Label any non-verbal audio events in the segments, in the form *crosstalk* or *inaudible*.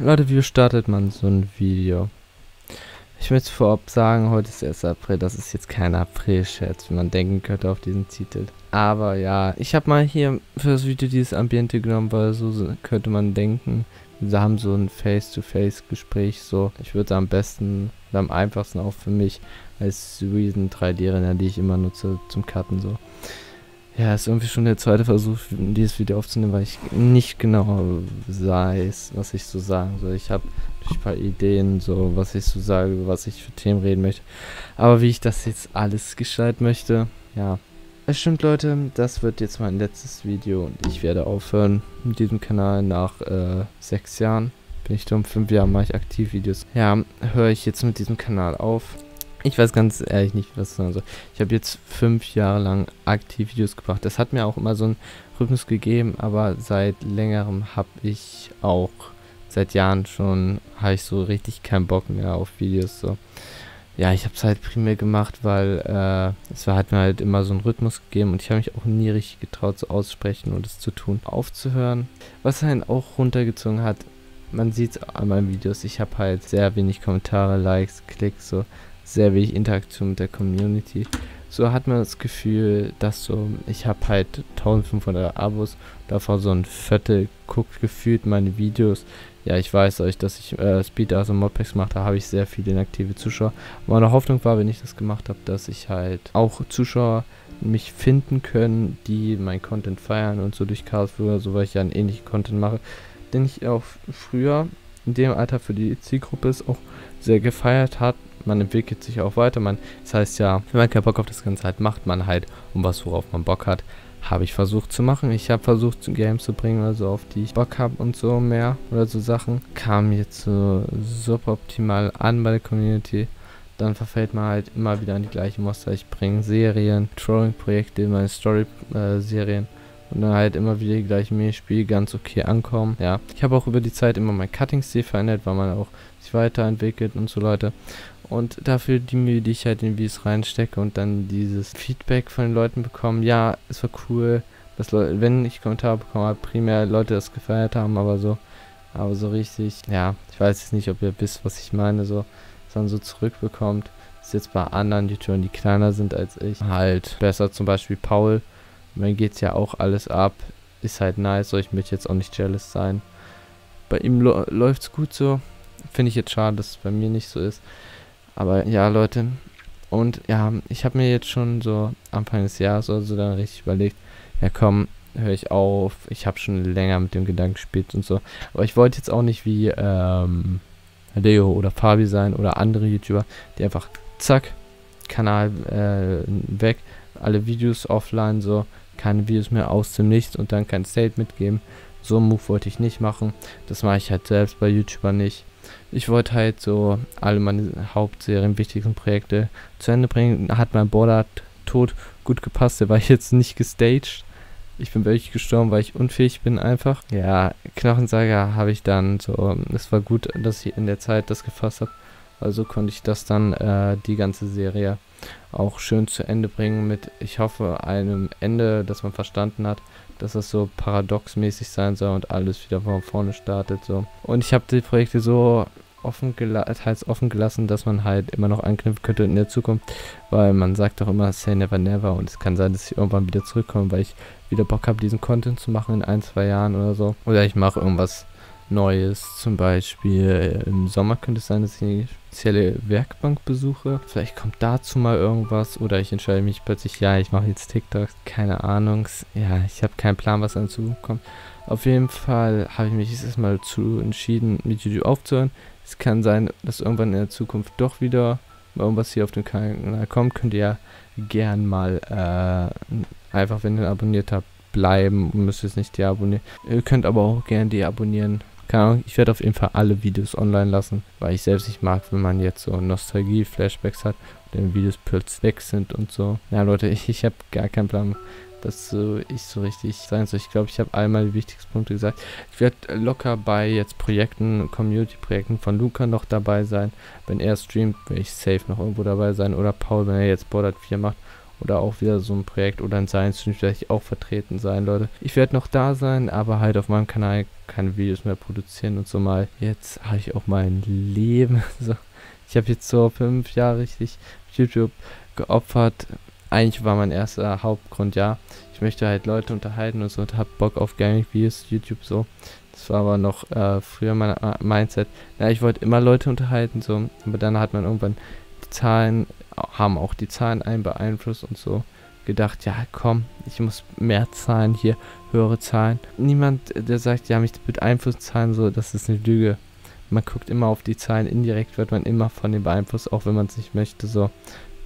Leute, wie startet man so ein Video? Ich möchte vorab sagen, heute ist 1. April, das ist jetzt kein April-Scherz, wie man denken könnte auf diesen Titel. Aber ja, ich habe mal hier für das Video dieses Ambiente genommen, weil so könnte man denken, wir haben so ein Face-to-Face-Gespräch, so. Ich würde am besten, am einfachsten auch für mich als Reason 3D-Renner, die ich immer nutze zum Cutten, so. Ja, ist irgendwie schon der zweite Versuch, dieses Video aufzunehmen, weil ich nicht genau weiß, was ich so sagen soll. Ich habe ein paar Ideen, so was ich so sage, was ich für Themen reden möchte. Aber wie ich das jetzt alles gescheit möchte, ja. Es stimmt, Leute, das wird jetzt mein letztes Video und ich werde aufhören mit diesem Kanal nach äh, sechs Jahren. Bin ich um fünf Jahre mache ich aktiv Videos. Ja, höre ich jetzt mit diesem Kanal auf. Ich weiß ganz ehrlich nicht, was sagen soll. Ich habe jetzt fünf Jahre lang aktiv Videos gebracht. Das hat mir auch immer so einen Rhythmus gegeben, aber seit längerem habe ich auch, seit Jahren schon, habe ich so richtig keinen Bock mehr auf Videos. So. Ja, ich habe es halt primär gemacht, weil äh, es war, hat mir halt immer so einen Rhythmus gegeben und ich habe mich auch nie richtig getraut, so aussprechen und es zu tun, aufzuhören. Was einen auch runtergezogen hat, man sieht es an meinen Videos, ich habe halt sehr wenig Kommentare, Likes, Klicks, so sehr wenig Interaktion mit der Community. So hat man das Gefühl, dass so, ich habe halt 1500 Abos, davon so ein Viertel guckt gefühlt meine Videos. Ja, ich weiß euch, dass ich äh, Speed also Modpacks gemacht habe, habe ich sehr viele inaktive Zuschauer. Meine Hoffnung war, wenn ich das gemacht habe, dass ich halt auch Zuschauer mich finden können, die mein Content feiern und so durch Karlsruhe, so weil ich ja einen ähnlichen Content mache, den ich auch früher in dem Alter für die Zielgruppe ist auch sehr gefeiert hat man entwickelt sich auch weiter. Man, das heißt ja, wenn man keinen Bock auf das Ganze hat, macht man halt um was, worauf man Bock hat. Habe ich versucht zu machen. Ich habe versucht, Games zu bringen, also auf die ich Bock habe und so mehr oder so Sachen. Kam jetzt so suboptimal an bei der Community. Dann verfällt man halt immer wieder an die gleichen Muster. Ich bringe Serien, Trolling-Projekte, meine Story-Serien. Und dann halt immer wieder die gleichen Minispiele ganz okay ankommen. Ja, ich habe auch über die Zeit immer mein Cutting-Stil verändert, weil man auch sich weiterentwickelt und so Leute. Und dafür die Mühe, die ich halt in Videos reinstecke und dann dieses Feedback von den Leuten bekommen, ja, es war cool, dass Leute, wenn ich Kommentare bekomme, habe, primär Leute das gefeiert haben, aber so, aber so richtig, ja, ich weiß jetzt nicht, ob ihr wisst, was ich meine, so, sondern so zurückbekommt. Ist jetzt bei anderen YouTubern, die kleiner sind als ich, halt besser, zum Beispiel Paul, mir geht's ja auch alles ab, ist halt nice, so, ich möchte jetzt auch nicht jealous sein. Bei ihm läuft's gut so, finde ich jetzt schade, dass es bei mir nicht so ist. Aber ja, Leute. Und ja, ich habe mir jetzt schon so Anfang des Jahres oder so dann richtig überlegt, ja komm, höre ich auf. Ich habe schon länger mit dem Gedanken gespielt und so. Aber ich wollte jetzt auch nicht wie ähm, Leo oder Fabi sein oder andere YouTuber, die einfach zack, Kanal äh, weg, alle Videos offline, so, keine Videos mehr aus dem Nichts und dann kein State mitgeben. So einen Move wollte ich nicht machen. Das mache ich halt selbst bei YouTuber nicht ich wollte halt so alle meine Hauptserien, wichtigsten Projekte zu Ende bringen. Hat mein Border tot gut gepasst. Der war *laughs* jetzt nicht gestaged. Ich bin wirklich gestorben, weil ich unfähig bin einfach. Ja, Knochensaga habe ich dann so. Es war gut, dass ich in der Zeit das gefasst habe. Also konnte ich das dann, äh, die ganze Serie, auch schön zu Ende bringen mit, ich hoffe, einem Ende, das man verstanden hat, dass das so paradoxmäßig sein soll und alles wieder von vorne startet. so. Und ich habe die Projekte so offen teils offen gelassen, dass man halt immer noch anknüpfen könnte in der Zukunft, weil man sagt doch immer say never never und es kann sein, dass ich irgendwann wieder zurückkomme, weil ich wieder Bock habe, diesen Content zu machen in ein, zwei Jahren oder so. Oder ich mache irgendwas Neues. Zum Beispiel äh, im Sommer könnte es sein, dass ich eine spezielle Werkbank besuche. Vielleicht kommt dazu mal irgendwas. Oder ich entscheide mich plötzlich, ja, ich mache jetzt TikToks. Keine Ahnung. Ja, ich habe keinen Plan, was dann zukommt. Auf jeden Fall habe ich mich jetzt erstmal dazu entschieden, mit YouTube aufzuhören. Es kann sein, dass irgendwann in der Zukunft doch wieder irgendwas hier auf dem Kanal kommt. Könnt ihr ja gern mal äh, einfach, wenn ihr abonniert habt, bleiben und müsst jetzt nicht deabonnieren. Ihr könnt aber auch gerne deabonnieren. Keine Ahnung, ich werde auf jeden Fall alle Videos online lassen, weil ich selbst nicht mag, wenn man jetzt so Nostalgie-Flashbacks hat und die Videos plötzlich weg sind und so. Ja, Leute, *laughs* ich, ich habe gar keinen Plan, dass so ich so richtig sein soll. Ich glaube, ich habe einmal die wichtigsten Punkte gesagt. Ich werde locker bei jetzt Projekten, Community-Projekten von Luca noch dabei sein. Wenn er streamt, werde ich safe noch irgendwo dabei sein. Oder Paul, wenn er jetzt Bordered 4 macht oder auch wieder so ein Projekt oder ein Science Stream werde auch vertreten sein, Leute. Ich werde noch da sein, aber halt auf meinem Kanal keine Videos mehr produzieren und so mal. Jetzt habe ich auch mein Leben. *laughs* So. Ich habe jetzt so fünf Jahre richtig YouTube geopfert. Eigentlich war mein erster Hauptgrund, ja. Ich möchte halt Leute unterhalten und so und hab Bock auf Gaming-Videos, YouTube so. Das war aber noch äh, früher mein äh, Mindset. Ja, ich wollte immer Leute unterhalten, so. Aber dann hat man irgendwann Zahlen, haben auch die Zahlen einen beeinflusst und so gedacht, ja komm, ich muss mehr zahlen hier, höhere Zahlen. Niemand, der sagt, ja, mich beeinflusst Zahlen so, das ist eine Lüge. Man guckt immer auf die Zahlen, indirekt wird man immer von dem beeinflusst, auch wenn man es nicht möchte, so.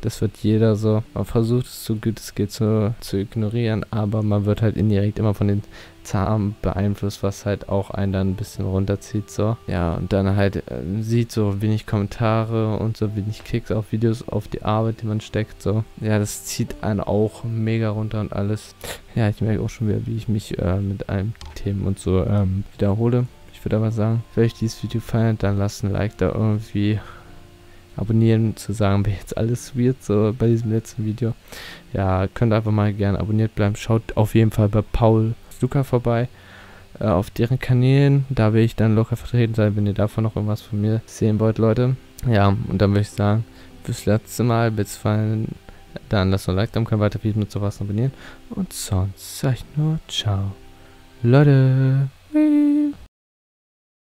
Das wird jeder so. Man versucht es so gut es geht zu, zu ignorieren, aber man wird halt indirekt immer von den Zahlen beeinflusst, was halt auch einen dann ein bisschen runterzieht, so. Ja, und dann halt äh, sieht so wenig Kommentare und so wenig Klicks auf Videos, auf die Arbeit, die man steckt, so. Ja, das zieht einen auch mega runter und alles. Ja, ich merke auch schon wieder, wie ich mich äh, mit allen Themen und so ähm, wiederhole. Ich würde aber sagen, wenn euch dieses Video feiert, dann lasst ein Like da irgendwie abonnieren, zu sagen, wie jetzt alles wird, so bei diesem letzten Video. Ja, könnt einfach mal gerne abonniert bleiben. Schaut auf jeden Fall bei Paul Luca vorbei. Äh, auf deren Kanälen. Da will ich dann locker vertreten sein, wenn ihr davon noch irgendwas von mir sehen wollt, Leute. Ja, und dann würde ich sagen, bis letzte Mal, bis fallen. Dann lasst ein Like, dann können weiter Videos mit sowas abonnieren. Und sonst sag ich nur ciao. Leute.